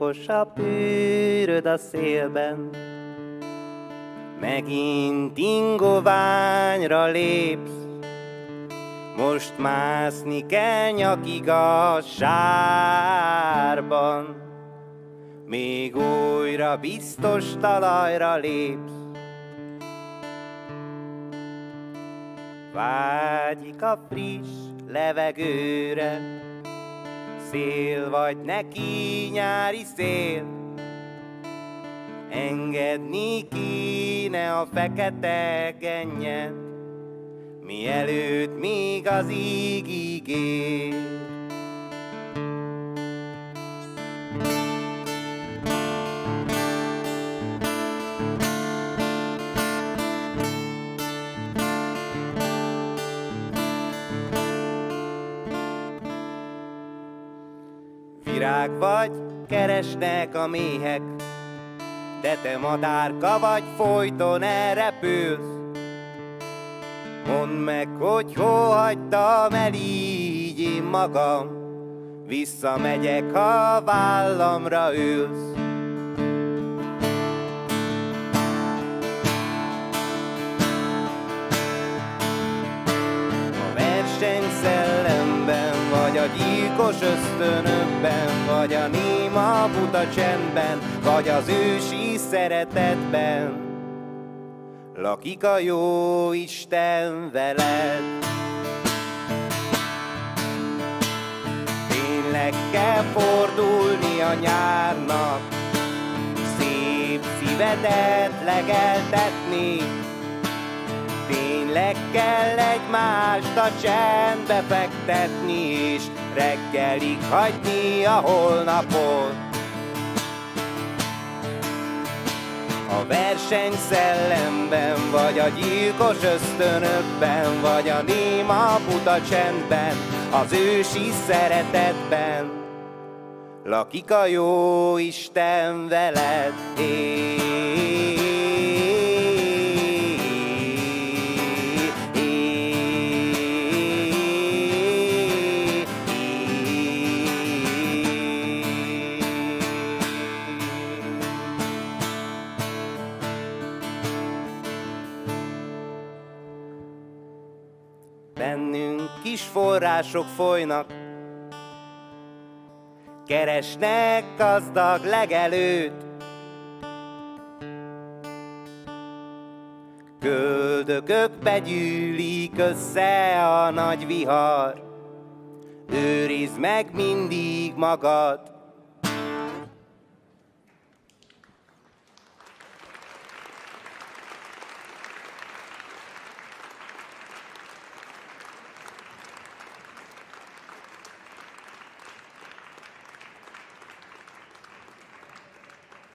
piros a a szélben. Megint ingoványra lépsz, most mászni kell nyakig a sárban. Még újra biztos talajra lépsz, Vágyik a friss levegőre, szél vagy neki nyári szél. Engedni kéne a fekete gennyet, mielőtt még az íg ígér. Virág vagy, keresnek a méhek, de te madárka vagy, folyton elrepülsz. Mondd meg, hogy hol hagytam el így én magam, visszamegyek, ha vállamra ülsz. A gyilkos ösztönökben, vagy a néma buta csendben, vagy az ősi szeretetben. Lakik a jó Isten veled. Tényleg kell fordulni a nyárnak, szép szívedet legeltetni, Tényleg kell egymást a csendbe fektetni, és reggelig hagyni a holnapot. A verseny szellemben, vagy a gyilkos ösztönökben, vagy a néma buta csendben, az ősi szeretetben. Lakik a jó Isten veled, én. Bennünk kis források folynak, keresnek gazdag legelőt. Köldökök begyűlik össze a nagy vihar, őrizd meg mindig magad,